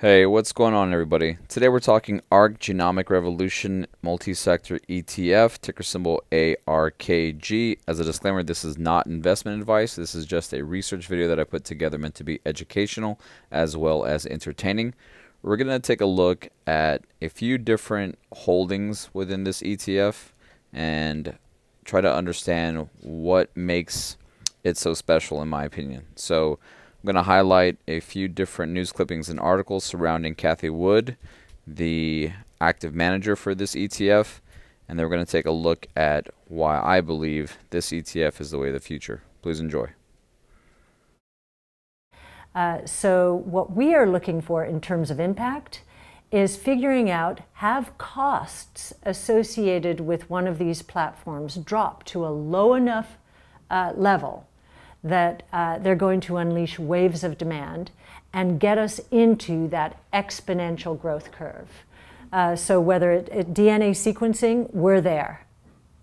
Hey, what's going on, everybody? Today we're talking ARK Genomic Revolution Multi-Sector ETF, ticker symbol ARKG. As a disclaimer, this is not investment advice. This is just a research video that I put together meant to be educational as well as entertaining. We're going to take a look at a few different holdings within this ETF and try to understand what makes it so special, in my opinion. So, going to highlight a few different news clippings and articles surrounding Cathie Wood, the active manager for this ETF, and then we're going to take a look at why I believe this ETF is the way of the future. Please enjoy. Uh, so what we are looking for in terms of impact is figuring out have costs associated with one of these platforms drop to a low enough uh, level that uh, they're going to unleash waves of demand and get us into that exponential growth curve. Uh, so whether it, it, DNA sequencing, we're there.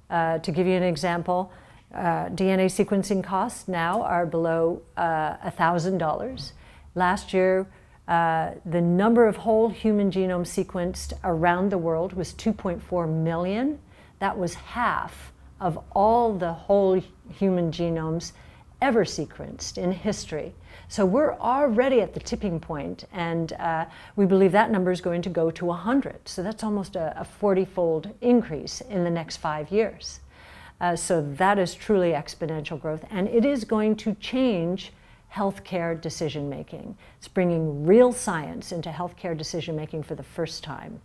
Uh, to give you an example, uh, DNA sequencing costs now are below $1,000. Uh, Last year, uh, the number of whole human genomes sequenced around the world was 2.4 million. That was half of all the whole human genomes ever sequenced in history. So we're already at the tipping point, and uh, we believe that number is going to go to 100. So that's almost a, a 40 fold increase in the next five years. Uh, so that is truly exponential growth, and it is going to change healthcare decision making. It's bringing real science into healthcare decision making for the first time.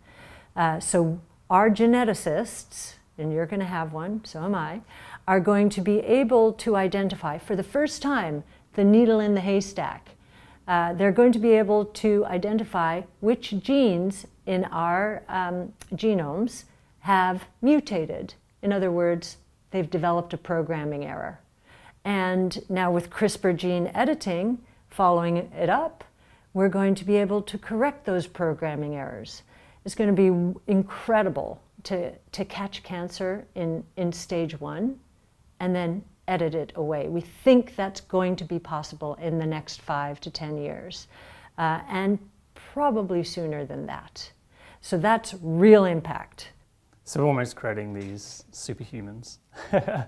Uh, so our geneticists, and you're going to have one, so am I, are going to be able to identify for the first time the needle in the haystack. Uh, they're going to be able to identify which genes in our um, genomes have mutated. In other words, they've developed a programming error. And now with CRISPR gene editing, following it up, we're going to be able to correct those programming errors. It's going to be incredible to, to catch cancer in, in stage one and then edit it away. We think that's going to be possible in the next five to 10 years, uh, and probably sooner than that. So that's real impact. So we're almost creating these superhumans.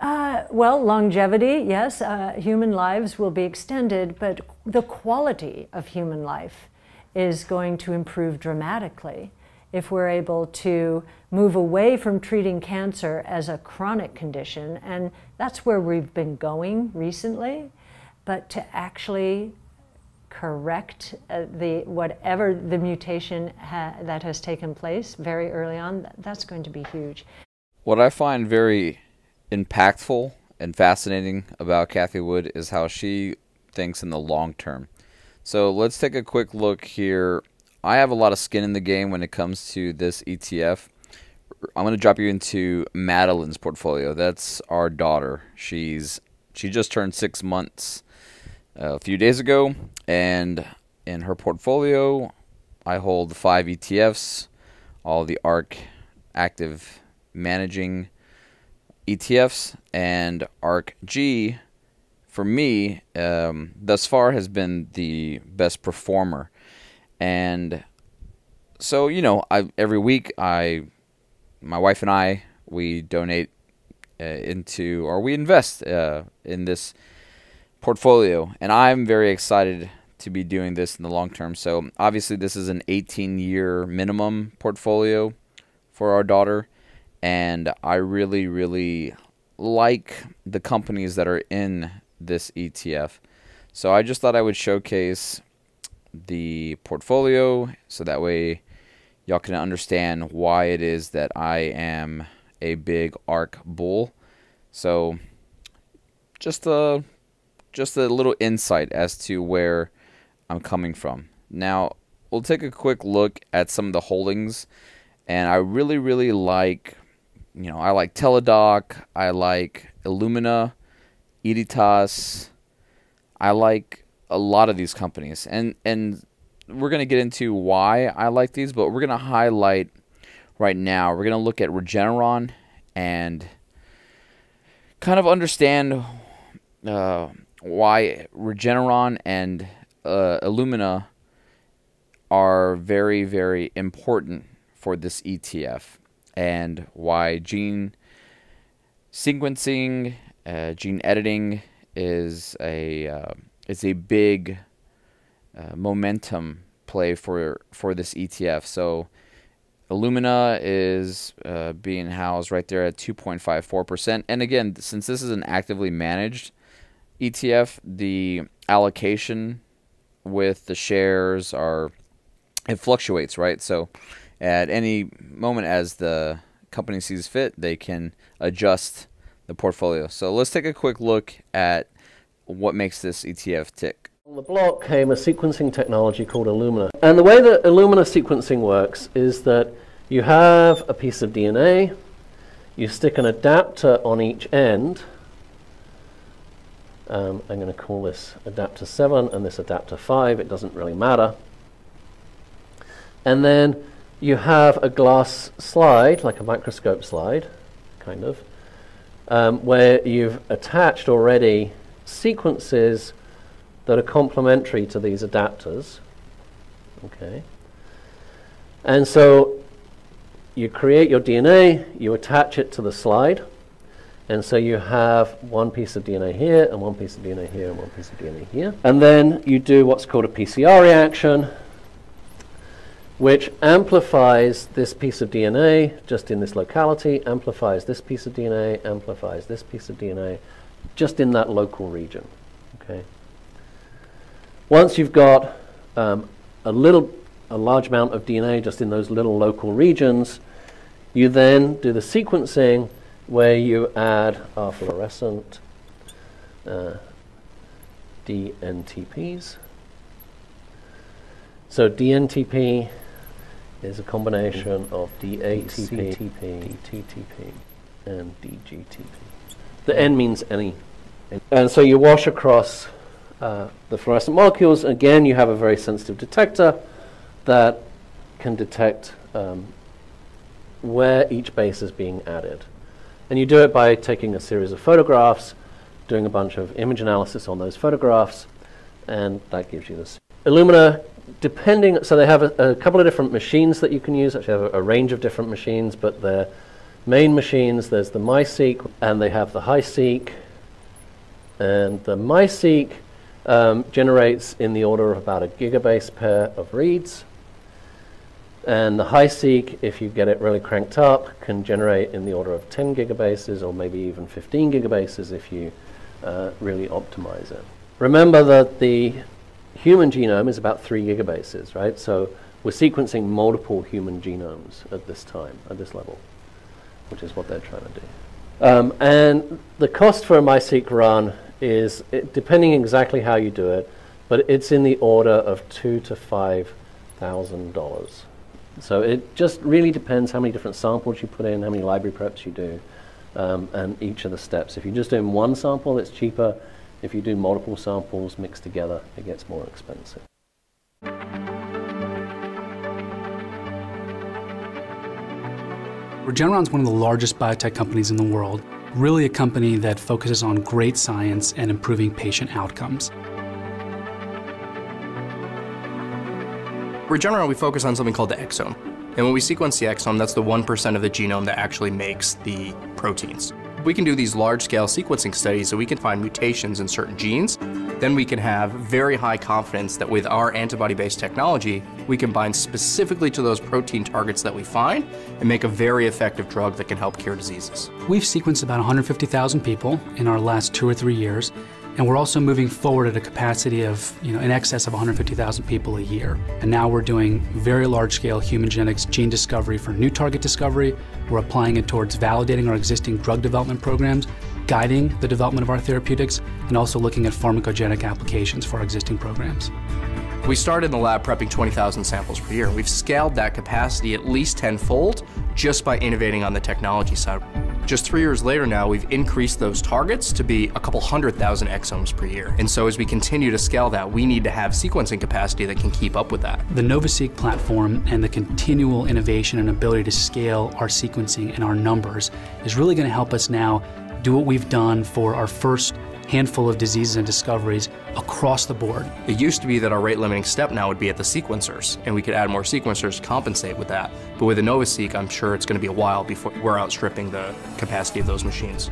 uh, well, longevity, yes, uh, human lives will be extended, but the quality of human life is going to improve dramatically if we're able to move away from treating cancer as a chronic condition, and that's where we've been going recently, but to actually correct uh, the whatever the mutation ha that has taken place very early on, that's going to be huge. What I find very impactful and fascinating about Cathie Wood is how she thinks in the long term. So let's take a quick look here I have a lot of skin in the game when it comes to this ETF. I'm going to drop you into Madeline's portfolio. That's our daughter. She's she just turned six months uh, a few days ago, and in her portfolio, I hold five ETFs, all the ARK active managing ETFs, and ARK G for me um, thus far has been the best performer and so you know, I every week I, my wife and I, we donate uh, into or we invest uh, in this portfolio, and I'm very excited to be doing this in the long term. So obviously, this is an 18 year minimum portfolio for our daughter, and I really, really like the companies that are in this ETF. So I just thought I would showcase the portfolio so that way y'all can understand why it is that I am a big ARK bull. So just a just a little insight as to where I'm coming from. Now, we'll take a quick look at some of the holdings and I really really like you know, I like Teladoc, I like Illumina, Editas, I like a lot of these companies, and and we're gonna get into why I like these, but we're gonna highlight right now. We're gonna look at Regeneron and kind of understand uh, why Regeneron and uh, Illumina are very, very important for this ETF and why gene sequencing, uh, gene editing is a uh, is a big uh, momentum play for for this ETF. So Illumina is uh, being housed right there at 2.54%. And again, since this is an actively managed ETF, the allocation with the shares are it fluctuates, right? So at any moment as the company sees fit, they can adjust the portfolio. So let's take a quick look at what makes this ETF tick. On the block came a sequencing technology called Illumina. And the way that Illumina sequencing works is that you have a piece of DNA, you stick an adapter on each end. Um, I'm going to call this adapter 7 and this adapter 5, it doesn't really matter. And then you have a glass slide, like a microscope slide, kind of, um, where you've attached already sequences that are complementary to these adapters. Okay. And so you create your DNA, you attach it to the slide, and so you have one piece of DNA here, and one piece of DNA here, and one piece of DNA here. And then you do what's called a PCR reaction, which amplifies this piece of DNA just in this locality, amplifies this piece of DNA, amplifies this piece of DNA just in that local region. Okay. Once you've got um, a little, a large amount of DNA just in those little local regions, you then do the sequencing where you add our fluorescent uh, DNTPs. So DNTP is a combination of DATP, DTTP, and DGTP. The N means any. And so you wash across uh, the fluorescent molecules. Again, you have a very sensitive detector that can detect um, where each base is being added. And you do it by taking a series of photographs, doing a bunch of image analysis on those photographs, and that gives you this. Illumina, depending, so they have a, a couple of different machines that you can use, actually have a, a range of different machines, but their main machines, there's the MiSeq and they have the HiSeq, and the MiSeq um, generates in the order of about a gigabase pair of reads. And the HiSeq, if you get it really cranked up, can generate in the order of 10 gigabases or maybe even 15 gigabases if you uh, really optimize it. Remember that the human genome is about 3 gigabases, right? So we're sequencing multiple human genomes at this time, at this level, which is what they're trying to do. Um, and the cost for a MiSeq run is, it, depending exactly how you do it, but it's in the order of two to five thousand dollars. So it just really depends how many different samples you put in, how many library preps you do, um, and each of the steps. If you're just doing one sample, it's cheaper. If you do multiple samples mixed together, it gets more expensive. Regeneron is one of the largest biotech companies in the world, really a company that focuses on great science and improving patient outcomes. Regeneron, we focus on something called the exome. And when we sequence the exome, that's the 1% of the genome that actually makes the proteins. We can do these large-scale sequencing studies so we can find mutations in certain genes. Then we can have very high confidence that with our antibody-based technology, we can bind specifically to those protein targets that we find and make a very effective drug that can help cure diseases. We've sequenced about 150,000 people in our last two or three years, and we're also moving forward at a capacity of, you know, in excess of 150,000 people a year. And now we're doing very large scale human genetics gene discovery for new target discovery. We're applying it towards validating our existing drug development programs, guiding the development of our therapeutics, and also looking at pharmacogenic applications for our existing programs. We started in the lab prepping 20,000 samples per year. We've scaled that capacity at least tenfold just by innovating on the technology side. Just three years later now, we've increased those targets to be a couple hundred thousand exomes per year. And so as we continue to scale that, we need to have sequencing capacity that can keep up with that. The NovaSeq platform and the continual innovation and ability to scale our sequencing and our numbers is really going to help us now do what we've done for our first handful of diseases and discoveries across the board. It used to be that our rate limiting step now would be at the sequencers, and we could add more sequencers to compensate with that. But with the NovaSeq, I'm sure it's going to be a while before we're outstripping the capacity of those machines.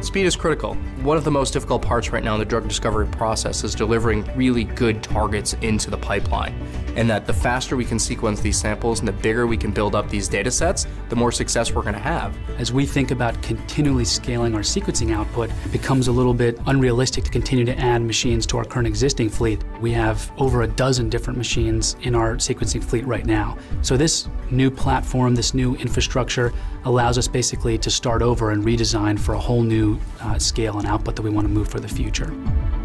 Speed is critical. One of the most difficult parts right now in the drug discovery process is delivering really good targets into the pipeline. And that the faster we can sequence these samples and the bigger we can build up these data sets, the more success we're going to have. As we think about continually scaling our sequencing output, it becomes a little bit unrealistic to continue to add machines to our current existing fleet. We have over a dozen different machines in our sequencing fleet right now. So this new platform, this new infrastructure allows us basically to start over and redesign for a whole new uh, scale and output that we want to move for the future.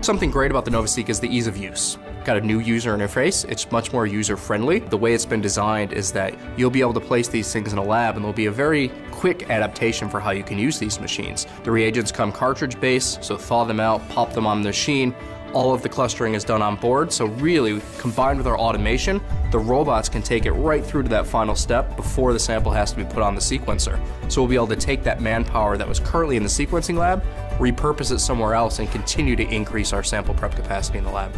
Something great about the NovaSeq is the ease of use. Got a new user interface, it's much more user friendly. The way it's been designed is that you'll be able to place these things in a lab and there'll be a very quick adaptation for how you can use these machines. The reagents come cartridge based, so thaw them out, pop them on the machine, all of the clustering is done on board, so really, combined with our automation, the robots can take it right through to that final step before the sample has to be put on the sequencer. So we'll be able to take that manpower that was currently in the sequencing lab, repurpose it somewhere else, and continue to increase our sample prep capacity in the lab.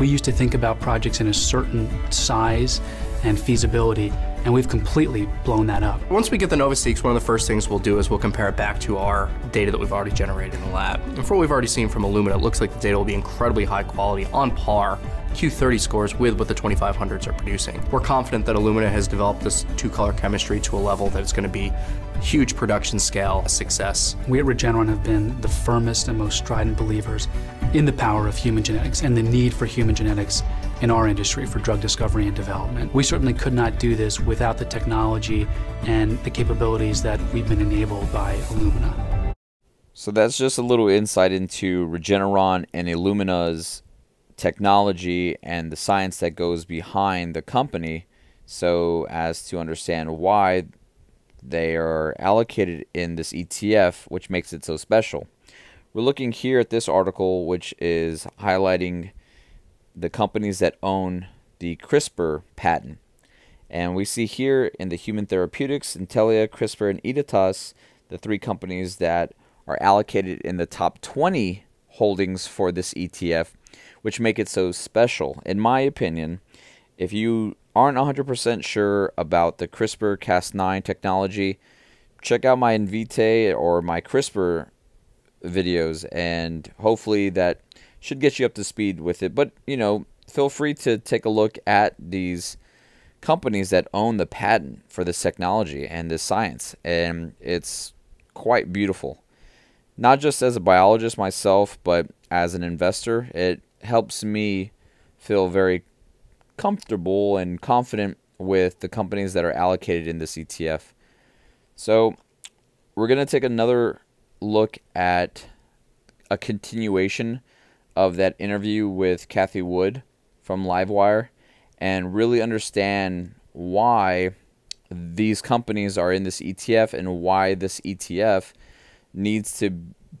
We used to think about projects in a certain size and feasibility, and we've completely blown that up. Once we get the NovaSeq, one of the first things we'll do is we'll compare it back to our data that we've already generated in the lab. And for what we've already seen from Illumina, it looks like the data will be incredibly high quality, on par Q30 scores with what the 2500s are producing. We're confident that Illumina has developed this two-color chemistry to a level that it's going to be huge production scale success. We at Regeneron have been the firmest and most strident believers in the power of human genetics and the need for human genetics in our industry for drug discovery and development. We certainly could not do this without the technology and the capabilities that we've been enabled by Illumina. So that's just a little insight into Regeneron and Illumina's technology and the science that goes behind the company so as to understand why they are allocated in this ETF, which makes it so special. We're looking here at this article, which is highlighting the companies that own the CRISPR patent. And we see here in the human therapeutics, Intellia, CRISPR, and Editas, the three companies that are allocated in the top 20 holdings for this ETF, which make it so special. In my opinion, if you aren't 100% sure about the CRISPR Cas9 technology, check out my Invitae or my CRISPR videos, and hopefully that should get you up to speed with it. But, you know, feel free to take a look at these companies that own the patent for this technology and this science, and it's quite beautiful. Not just as a biologist myself, but as an investor, it helps me feel very comfortable and confident with the companies that are allocated in this ETF. So we're going to take another look at a continuation of that interview with Cathie Wood from Livewire and really understand why these companies are in this ETF and why this ETF needs to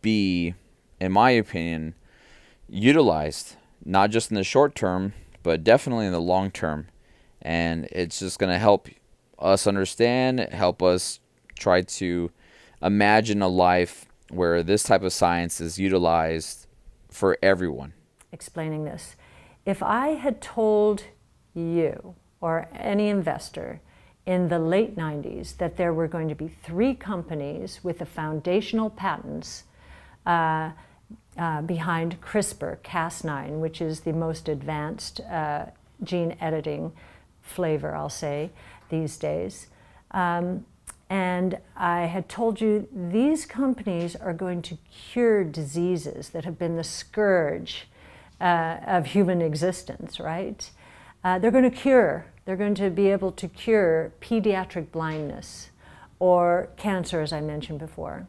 be, in my opinion, utilized, not just in the short term, but definitely in the long term. And it's just going to help us understand, help us try to imagine a life where this type of science is utilized for everyone. Explaining this. If I had told you or any investor in the late 90s that there were going to be three companies with the foundational patents uh, uh, behind CRISPR Cas9, which is the most advanced uh, gene editing flavor, I'll say, these days. Um, and I had told you these companies are going to cure diseases that have been the scourge uh, of human existence, right? Uh, they're going to cure, they're going to be able to cure pediatric blindness or cancer, as I mentioned before.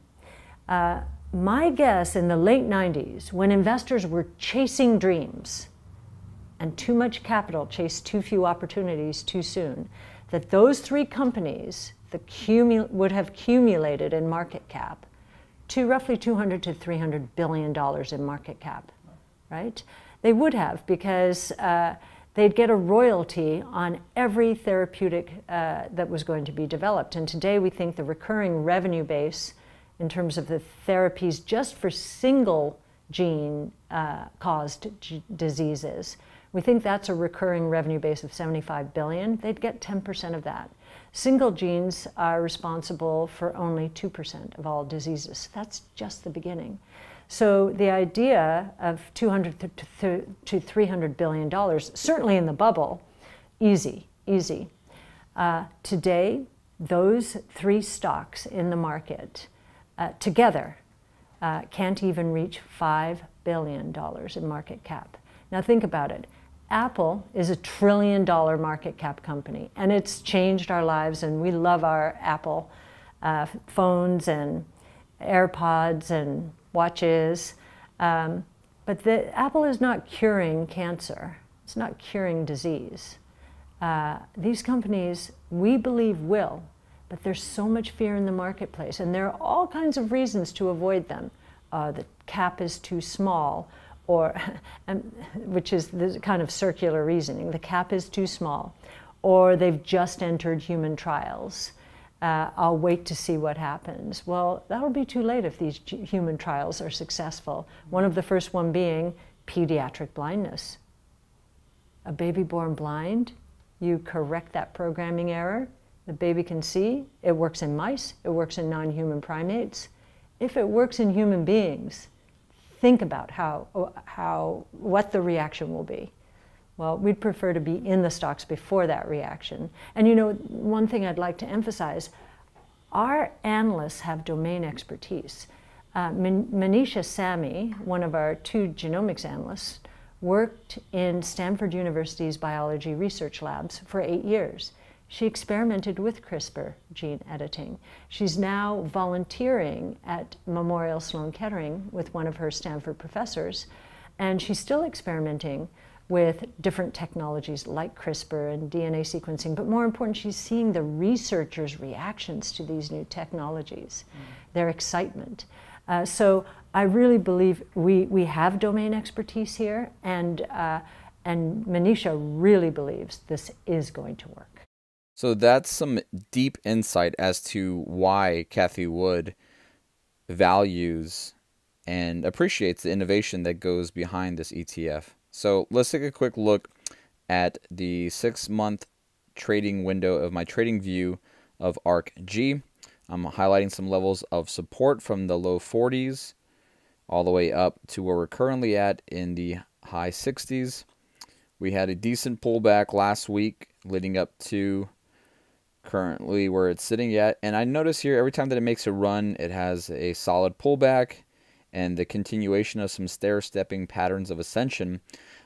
Uh, my guess in the late 90s, when investors were chasing dreams and too much capital chased too few opportunities too soon, that those three companies the would have cumulated in market cap to roughly 200 to 300 billion dollars in market cap, right? They would have because uh, they'd get a royalty on every therapeutic uh, that was going to be developed. And today we think the recurring revenue base in terms of the therapies just for single gene uh, caused diseases. We think that's a recurring revenue base of 75 billion. They'd get 10% of that. Single genes are responsible for only 2% of all diseases. That's just the beginning. So the idea of 200 to 300 billion dollars, certainly in the bubble, easy, easy. Uh, today, those three stocks in the market uh, together uh, can't even reach $5 billion in market cap. Now, think about it. Apple is a trillion dollar market cap company, and it's changed our lives, and we love our Apple uh, phones and AirPods and watches. Um, but the, Apple is not curing cancer, it's not curing disease. Uh, these companies, we believe, will but there's so much fear in the marketplace, and there are all kinds of reasons to avoid them. Uh, the cap is too small, or which is the kind of circular reasoning. The cap is too small, or they've just entered human trials. Uh, I'll wait to see what happens. Well, that'll be too late if these human trials are successful. One of the first one being pediatric blindness. A baby born blind, you correct that programming error, the baby can see. It works in mice, it works in non human primates. If it works in human beings, think about how, how, what the reaction will be. Well, we'd prefer to be in the stocks before that reaction. And you know, one thing I'd like to emphasize our analysts have domain expertise. Uh, Manisha Samy, one of our two genomics analysts, worked in Stanford University's biology research labs for eight years. She experimented with CRISPR gene editing. She's now volunteering at Memorial Sloan Kettering with one of her Stanford professors, and she's still experimenting with different technologies like CRISPR and DNA sequencing, but more important, she's seeing the researchers' reactions to these new technologies, mm. their excitement. Uh, so I really believe we, we have domain expertise here, and, uh, and Manisha really believes this is going to work. So that's some deep insight as to why Cathie Wood values and appreciates the innovation that goes behind this ETF. So let's take a quick look at the six month trading window of my trading view of ARKG. I'm highlighting some levels of support from the low 40s all the way up to where we're currently at in the high 60s. We had a decent pullback last week leading up to currently where it's sitting at. And I notice here every time that it makes a run, it has a solid pullback and the continuation of some stair stepping patterns of ascension.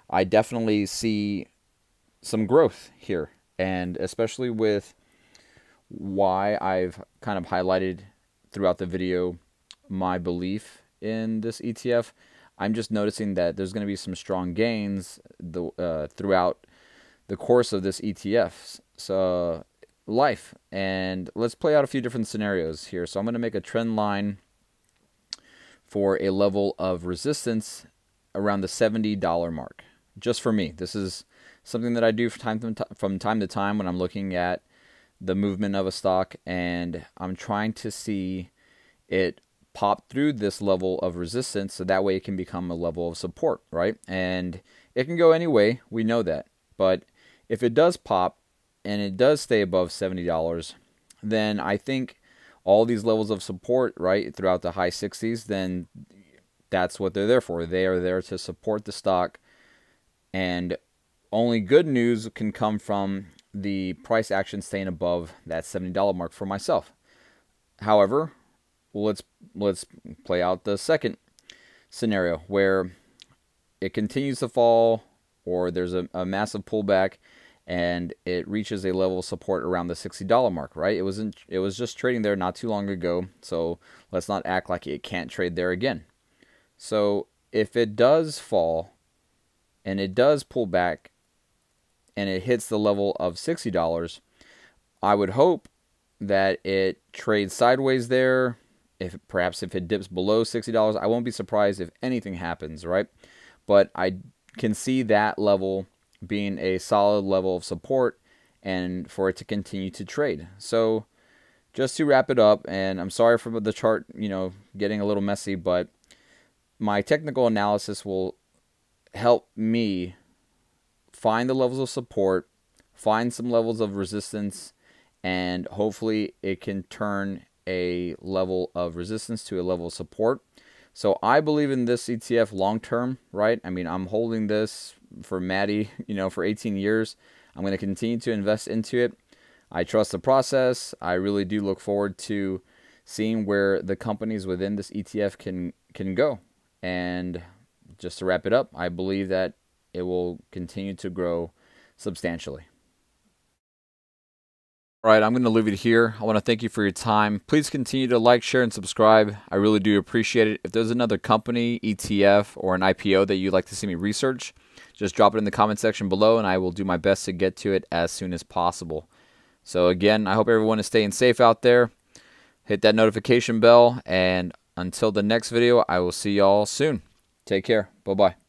I definitely see some growth here. And especially with why I've kind of highlighted throughout the video my belief in this ETF. I'm just noticing that there's going to be some strong gains the, uh, throughout the course of this ETF. So life. And let's play out a few different scenarios here. So I'm going to make a trend line for a level of resistance around the $70 mark. Just for me. This is something that I do from time to, from time to time when I'm looking at the movement of a stock and I'm trying to see it pop through this level of resistance so that way it can become a level of support, right? And it can go any way, we know that. But if it does pop and it does stay above $70, then I think all these levels of support, right, throughout the high 60s, then that's what they're there for. They are there to support the stock. And only good news can come from the price action staying above that $70 mark for myself. However, let's let's play out the second scenario where it continues to fall or there's a, a massive pullback and it reaches a level of support around the $60 mark, right? It wasn't it was just trading there not too long ago, so let's not act like it can't trade there again. So, if it does fall and it does pull back and it hits the level of $60, I would hope that it trades sideways there. If perhaps if it dips below $60, I won't be surprised if anything happens, right? But I can see that level being a solid level of support and for it to continue to trade. So just to wrap it up, and I'm sorry for the chart, you know, getting a little messy, but my technical analysis will help me find the levels of support, find some levels of resistance, and hopefully it can turn a level of resistance to a level of support. So I believe in this ETF long term, right? I mean, I'm holding this for Maddie, you know, for 18 years. I'm going to continue to invest into it. I trust the process. I really do look forward to seeing where the companies within this ETF can can go. And just to wrap it up, I believe that it will continue to grow substantially. All right, I'm going to leave it here. I want to thank you for your time. Please continue to like, share, and subscribe. I really do appreciate it. If there's another company, ETF, or an IPO that you'd like to see me research, just drop it in the comment section below, and I will do my best to get to it as soon as possible. So, again, I hope everyone is staying safe out there. Hit that notification bell, and until the next video, I will see y'all soon. Take care. Bye bye.